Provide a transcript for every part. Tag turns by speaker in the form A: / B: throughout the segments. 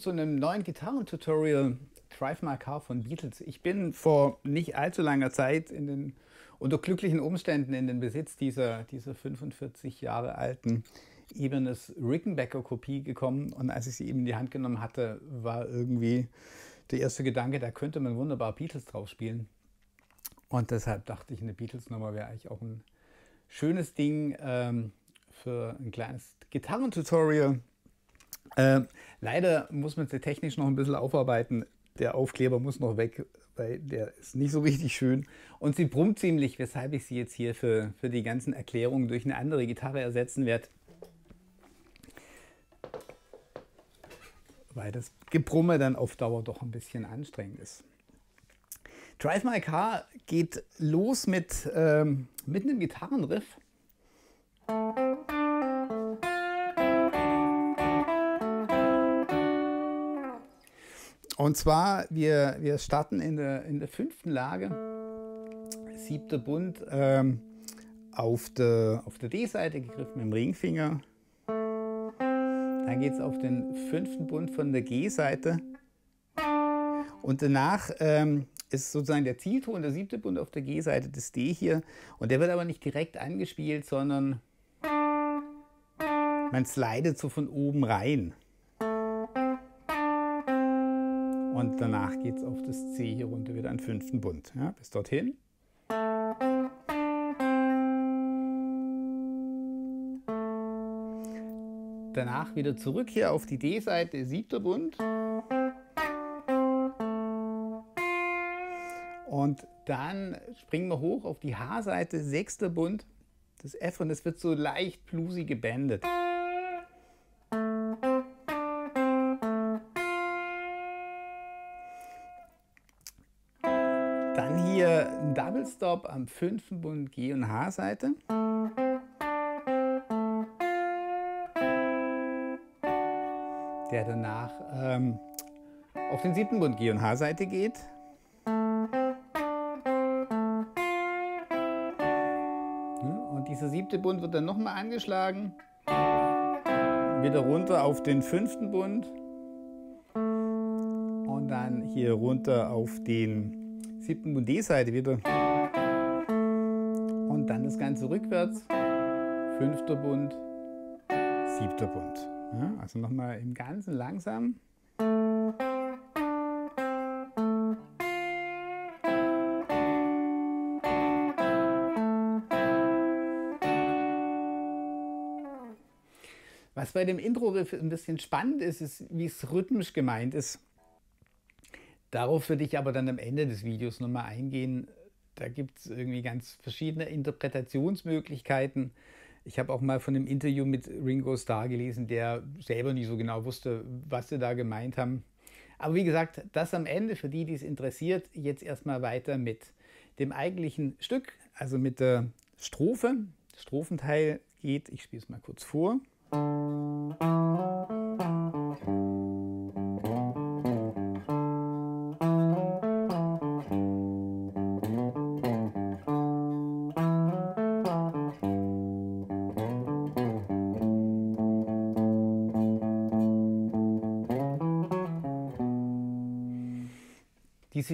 A: zu einem neuen Gitarrentutorial Drive My Car von Beatles. Ich bin vor nicht allzu langer Zeit den, unter glücklichen Umständen in den Besitz dieser, dieser 45 Jahre alten Ibanez Rickenbacker Kopie gekommen und als ich sie eben in die Hand genommen hatte, war irgendwie der erste Gedanke, da könnte man wunderbar Beatles drauf spielen. Und deshalb dachte ich, eine Beatles-Nummer wäre eigentlich auch ein schönes Ding ähm, für ein kleines Gitarrentutorial. Äh, leider muss man sie technisch noch ein bisschen aufarbeiten. Der Aufkleber muss noch weg, weil der ist nicht so richtig schön. Und sie brummt ziemlich, weshalb ich sie jetzt hier für, für die ganzen Erklärungen durch eine andere Gitarre ersetzen werde. Weil das Gebrumme dann auf Dauer doch ein bisschen anstrengend ist. Drive My Car geht los mit, ähm, mit einem Gitarrenriff. Und zwar, wir, wir starten in der, in der fünften Lage, siebter Bund, ähm, auf der, auf der D-Seite gegriffen mit dem Ringfinger. Dann geht es auf den fünften Bund von der G-Seite. Und danach ähm, ist sozusagen der Zielton, der siebte Bund auf der G-Seite des D hier. Und der wird aber nicht direkt angespielt, sondern man slidet so von oben rein. Und danach geht es auf das C hier runter wieder einen fünften Bund. Ja, bis dorthin. Danach wieder zurück hier auf die D-Seite, siebter Bund. Und dann springen wir hoch auf die H-Seite, sechster Bund, das F und es wird so leicht bluesy gebändet. Stop am fünften Bund G- und H-Seite. Der danach ähm, auf den siebten Bund G- und H-Seite geht. Und dieser siebte Bund wird dann nochmal angeschlagen. Wieder runter auf den fünften Bund. Und dann hier runter auf den siebten Bund D-Seite wieder. Und dann das Ganze rückwärts. Fünfter Bund, siebter Bund. Ja, also nochmal im Ganzen langsam. Was bei dem Intro-Riff ein bisschen spannend ist, ist, wie es rhythmisch gemeint ist. Darauf würde ich aber dann am Ende des Videos nochmal eingehen. Da gibt es irgendwie ganz verschiedene Interpretationsmöglichkeiten. Ich habe auch mal von einem Interview mit Ringo Starr gelesen, der selber nicht so genau wusste, was sie da gemeint haben. Aber wie gesagt, das am Ende, für die, die es interessiert, jetzt erstmal weiter mit dem eigentlichen Stück, also mit der Strophe. Der Strophenteil geht, ich spiele es mal kurz vor.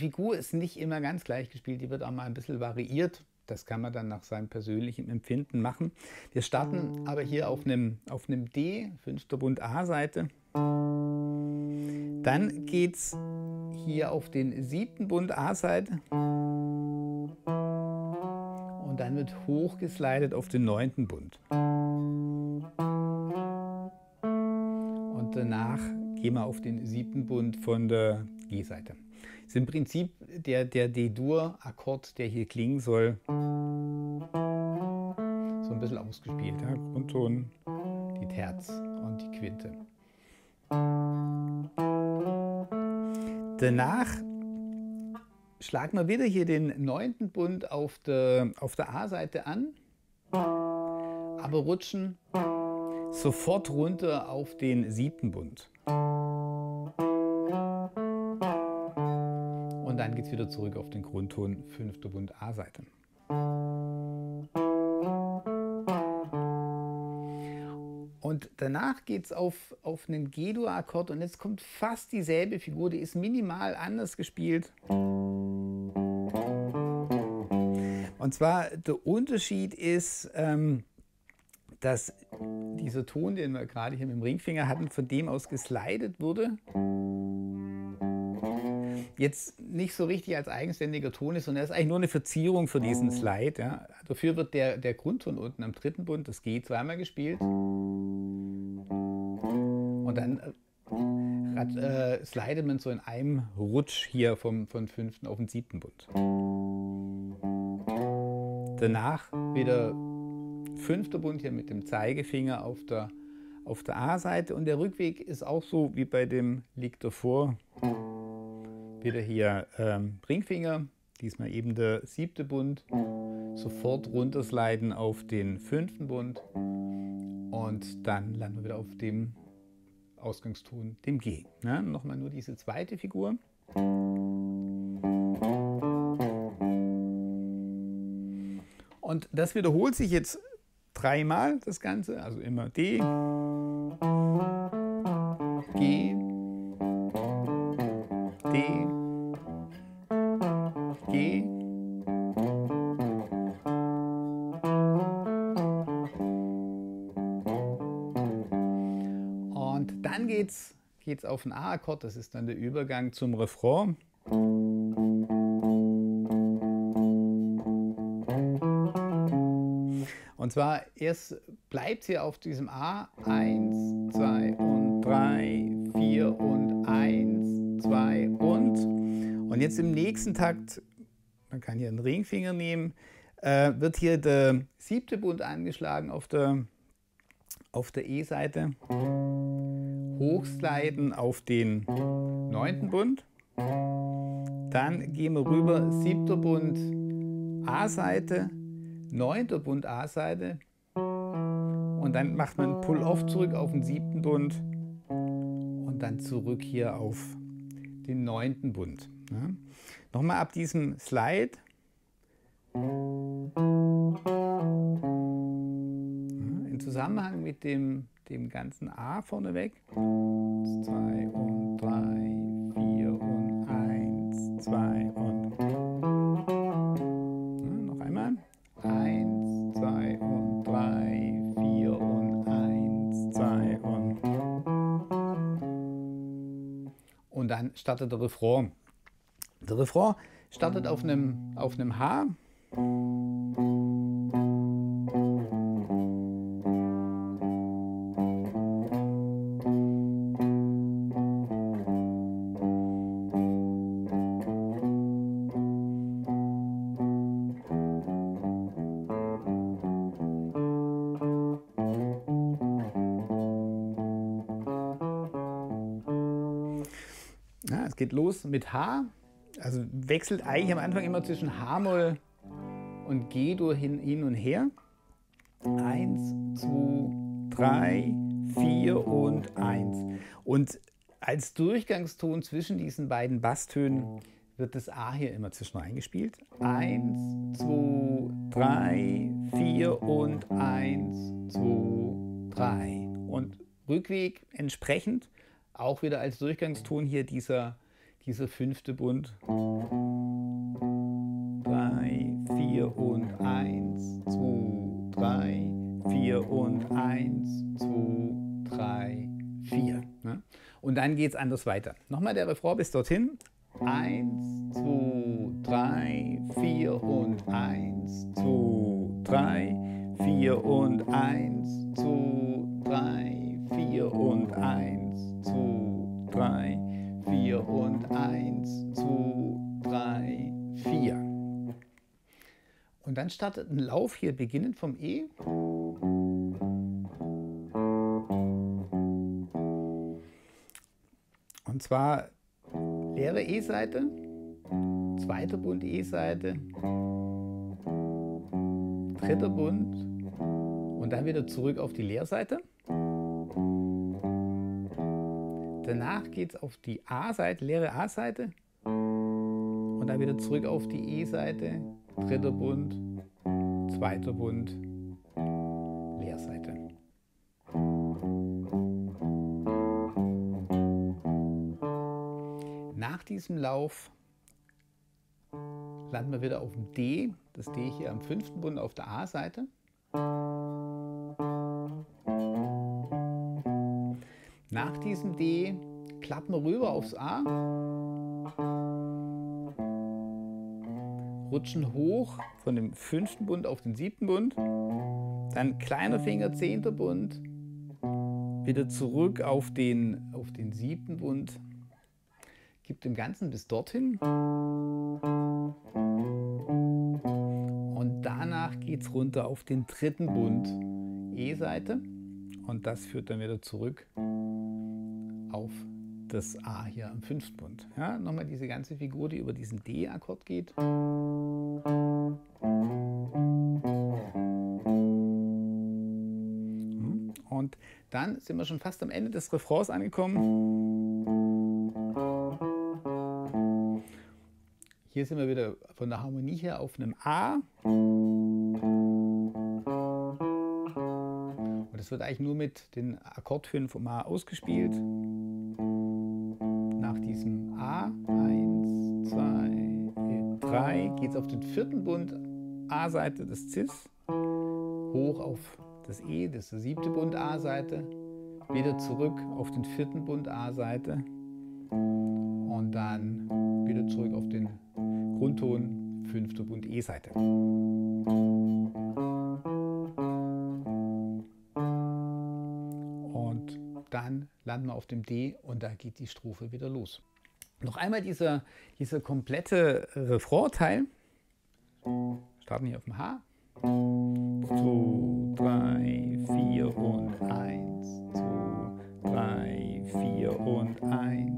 A: Figur ist nicht immer ganz gleich gespielt, die wird auch mal ein bisschen variiert. Das kann man dann nach seinem persönlichen Empfinden machen. Wir starten aber hier auf einem, auf einem D, fünfter Bund A-Seite. Dann geht es hier auf den siebten Bund A-Seite. Und dann wird hochgeslidet auf den neunten Bund. Und danach gehen wir auf den siebten Bund von der G-Seite ist im Prinzip der, der D-Dur-Akkord, der hier klingen soll, so ein bisschen ausgespielt. Ja? Grundton, die Terz und die Quinte. Danach schlagen wir wieder hier den neunten Bund auf der, auf der A-Seite an, aber rutschen sofort runter auf den siebten Bund. Dann geht es wieder zurück auf den Grundton fünfter Bund A-Seite. Und Und danach geht es auf, auf einen G-Dur-Akkord und jetzt kommt fast dieselbe Figur, die ist minimal anders gespielt. Und zwar der Unterschied ist, ähm, dass dieser Ton, den wir gerade hier mit dem Ringfinger hatten, von dem aus geslidet wurde, jetzt nicht so richtig als eigenständiger Ton ist, sondern er ist eigentlich nur eine Verzierung für diesen Slide. Ja. Dafür wird der, der Grundton unten am dritten Bund, das G, zweimal gespielt. Und dann äh, äh, slidet man so in einem Rutsch hier vom, vom fünften auf den siebten Bund. Danach wieder fünfter Bund hier mit dem Zeigefinger auf der, auf der A-Seite und der Rückweg ist auch so wie bei dem liegt davor. Wieder hier ähm, Ringfinger, diesmal eben der siebte Bund, sofort runtersliden auf den fünften Bund und dann landen wir wieder auf dem Ausgangston, dem G. Ja, Nochmal nur diese zweite Figur. Und das wiederholt sich jetzt dreimal, das Ganze. Also immer D, G, D, G. Und dann geht's, geht's auf den A-Akkord, das ist dann der Übergang zum Refrain. Und zwar erst bleibt sie auf diesem A 1, 2 und 3, 4 und 1, 2 und. Jetzt im nächsten Takt, man kann hier einen Ringfinger nehmen, äh, wird hier der siebte Bund angeschlagen auf der, auf der E-Seite. Hochsliden auf den neunten Bund. Dann gehen wir rüber, siebter Bund, A-Seite neunter Bund A-Seite und dann macht man Pull-Off zurück auf den siebten Bund und dann zurück hier auf den neunten Bund. Ja. Nochmal ab diesem Slide. Ja, in Zusammenhang mit dem, dem ganzen A vorneweg. Zwei und drei, vier und eins, zwei und dann startet der Refrain. Der Refrain startet auf einem, auf einem H. geht los mit H. Also wechselt eigentlich am Anfang immer zwischen H-Moll und G-Dur hin, hin und her. Eins, zwei, drei, vier und eins. Und als Durchgangston zwischen diesen beiden Basstönen wird das A hier immer zwischen eingespielt. Eins, zwei, drei, vier und eins, zwei, drei. Und Rückweg entsprechend auch wieder als Durchgangston hier dieser dieser fünfte Bund. Drei, vier und eins, zwei, drei, vier und eins, zwei, drei, vier. Ne? Und dann geht es anders weiter. Nochmal der Refrain bis dorthin. Eins, zwei, drei, vier und eins, zwei, drei, vier und eins, zwei, drei, vier und eins, zwei, drei, 4 und 1, 2, 3, 4. Und dann startet ein Lauf hier beginnend vom E. Und zwar leere E-Seite, zweiter Bund E-Seite, dritter Bund und dann wieder zurück auf die Leerseite. Danach geht es auf die A-Seite, leere A-Seite. Und dann wieder zurück auf die E-Seite. Dritter Bund, zweiter Bund, Leerseite. Nach diesem Lauf landen wir wieder auf dem D. Das D hier am fünften Bund auf der A-Seite. Nach diesem D klappen wir rüber aufs A, rutschen hoch von dem fünften Bund auf den siebten Bund, dann kleiner Finger, zehnter Bund, wieder zurück auf den, auf den siebten Bund, gibt dem Ganzen bis dorthin. Und danach geht es runter auf den dritten Bund. E-Seite. Und das führt dann wieder zurück auf das A hier am fünften Bund. Ja, nochmal diese ganze Figur, die über diesen D-Akkord geht. Und dann sind wir schon fast am Ende des Refrains angekommen. Hier sind wir wieder von der Harmonie her auf einem A. Und das wird eigentlich nur mit den Akkordhöhen vom A ausgespielt. Diesem A, 1, 2, 3, geht es auf den vierten Bund, A-Seite des Cis, hoch auf das E, das ist der siebte Bund A-Seite, wieder zurück auf den vierten Bund A-Seite und dann wieder zurück auf den Grundton, fünfter Bund E-Seite. Dann landen wir auf dem D und da geht die Strophe wieder los. Noch einmal dieser, dieser komplette Refrain-Teil. Starten hier auf dem H. 2, 3, 4 und 1, 2, 3, 4 und 1,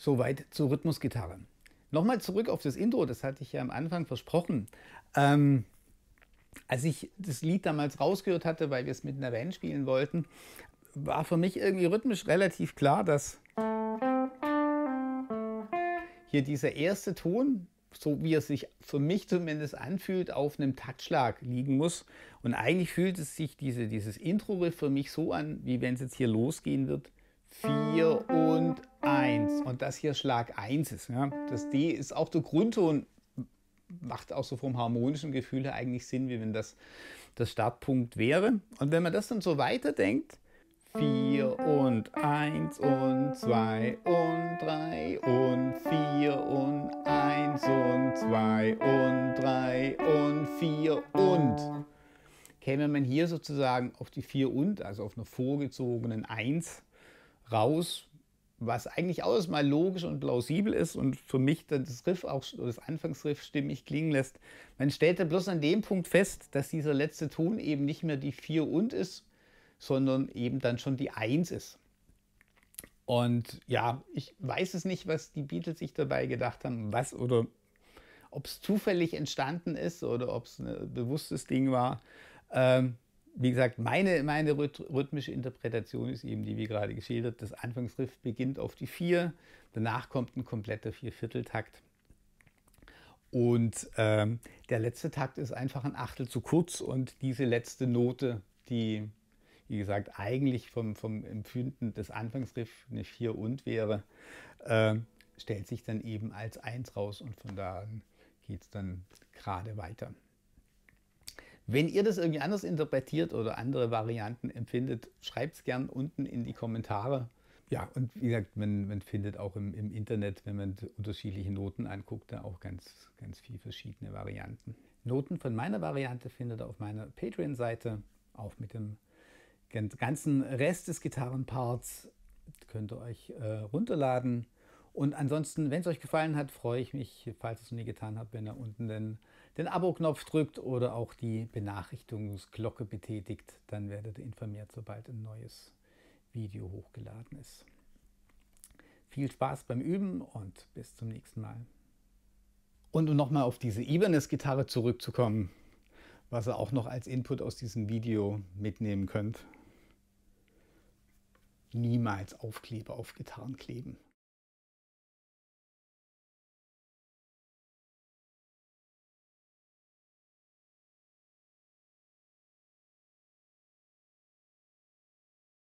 A: Soweit zur Rhythmusgitarre. Nochmal zurück auf das Intro, das hatte ich ja am Anfang versprochen. Ähm, als ich das Lied damals rausgehört hatte, weil wir es mit einer Band spielen wollten, war für mich irgendwie rhythmisch relativ klar, dass hier dieser erste Ton, so wie er sich für mich zumindest anfühlt, auf einem Taktschlag liegen muss. Und eigentlich fühlt es sich diese, dieses Intro-Riff für mich so an, wie wenn es jetzt hier losgehen wird. 4 und 1. Und das hier Schlag 1 ist. Ja. Das D ist auch der Grundton, macht auch so vom harmonischen Gefühl her eigentlich Sinn, wie wenn das der Startpunkt wäre. Und wenn man das dann so weiterdenkt, 4 und 1 und 2 und 3 und 4 und 1 und 2 und 3 und 4 und. Käme man hier sozusagen auf die 4 und, also auf einer vorgezogenen 1 raus, was eigentlich alles mal logisch und plausibel ist und für mich das Riff auch das Anfangsriff stimmig klingen lässt. Man stellt dann bloß an dem Punkt fest, dass dieser letzte Ton eben nicht mehr die 4 und ist, sondern eben dann schon die 1 ist. Und ja, ich weiß es nicht, was die Beatles sich dabei gedacht haben, was oder ob es zufällig entstanden ist oder ob es ein bewusstes Ding war. Ähm, wie gesagt, meine, meine rhythmische Interpretation ist eben die, wie gerade geschildert. Das Anfangsriff beginnt auf die 4, danach kommt ein kompletter Viervierteltakt. Und ähm, der letzte Takt ist einfach ein Achtel zu kurz und diese letzte Note, die, wie gesagt, eigentlich vom, vom Empfinden des Anfangsriff eine 4 und wäre, äh, stellt sich dann eben als 1 raus und von da geht es dann gerade weiter. Wenn ihr das irgendwie anders interpretiert oder andere Varianten empfindet, schreibt es gern unten in die Kommentare. Ja, und wie gesagt, man, man findet auch im, im, Internet, wenn man unterschiedliche Noten anguckt, da auch ganz, ganz viele verschiedene Varianten. Noten von meiner Variante findet ihr auf meiner Patreon-Seite, auch mit dem ganzen Rest des Gitarrenparts. Könnt ihr euch äh, runterladen. Und ansonsten, wenn es euch gefallen hat, freue ich mich, falls ihr es noch nie getan habt, wenn ihr unten den, den Abo-Knopf drückt oder auch die Benachrichtigungsglocke betätigt. Dann werdet ihr informiert, sobald ein neues Video hochgeladen ist. Viel Spaß beim Üben und bis zum nächsten Mal. Und um nochmal auf diese Ibanez-Gitarre zurückzukommen, was ihr auch noch als Input aus diesem Video mitnehmen könnt. Niemals Aufkleber auf Gitarren kleben.